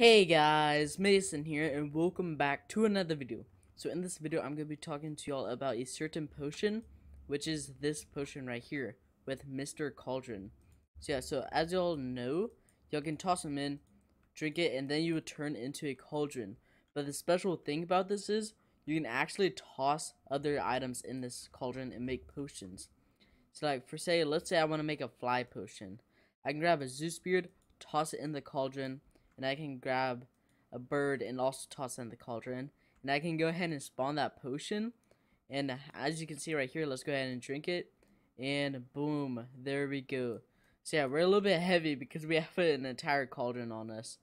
Hey guys, Mason here and welcome back to another video. So in this video I'm going to be talking to y'all about a certain potion, which is this potion right here with Mr. Cauldron. So yeah, so as y'all know, y'all can toss them in, drink it, and then you would turn into a cauldron. But the special thing about this is, you can actually toss other items in this cauldron and make potions. So like, for say, let's say I want to make a fly potion. I can grab a Zeus beard, toss it in the cauldron, and I can grab a bird and also toss in the cauldron. And I can go ahead and spawn that potion. And as you can see right here, let's go ahead and drink it. And boom, there we go. So yeah, we're a little bit heavy because we have an entire cauldron on us.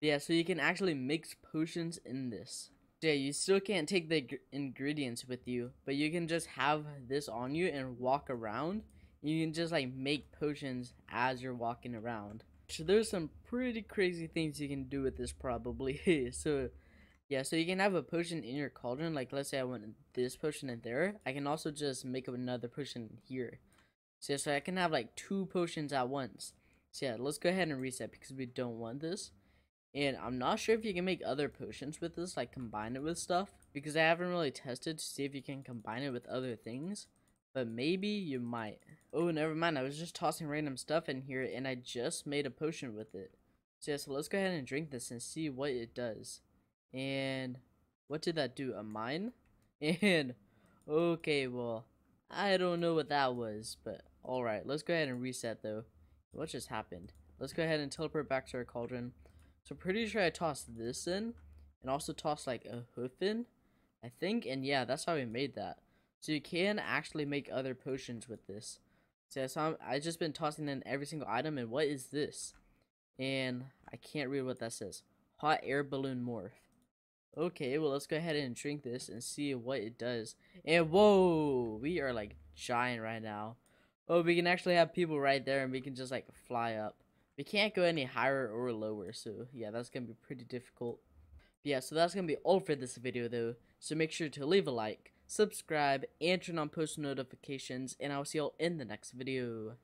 But yeah, so you can actually mix potions in this. So yeah, you still can't take the ingredients with you, but you can just have this on you and walk around. You can just like make potions as you're walking around. So there's some pretty crazy things you can do with this probably. so yeah, so you can have a potion in your cauldron. Like let's say I want this potion in there. I can also just make up another potion here. So, so I can have like two potions at once. So yeah, let's go ahead and reset because we don't want this. And I'm not sure if you can make other potions with this, like combine it with stuff. Because I haven't really tested to see if you can combine it with other things. But maybe you might. Oh, never mind. I was just tossing random stuff in here and I just made a potion with it. So yeah, so let's go ahead and drink this and see what it does. And what did that do? A mine? And okay, well, I don't know what that was, but alright, let's go ahead and reset though. What just happened? Let's go ahead and teleport back to our cauldron. So pretty sure I tossed this in and also tossed like a hoof in, I think. And yeah, that's how we made that. So you can actually make other potions with this. So, so I'm, I just been tossing in every single item. And what is this? And I can't read what that says. Hot air balloon morph. Okay, well let's go ahead and drink this and see what it does. And whoa, we are like giant right now. Oh, we can actually have people right there and we can just like fly up. We can't go any higher or lower, so yeah, that's gonna be pretty difficult. But yeah, so that's gonna be all for this video though. So make sure to leave a like, subscribe, and turn on post notifications, and I'll see y'all in the next video.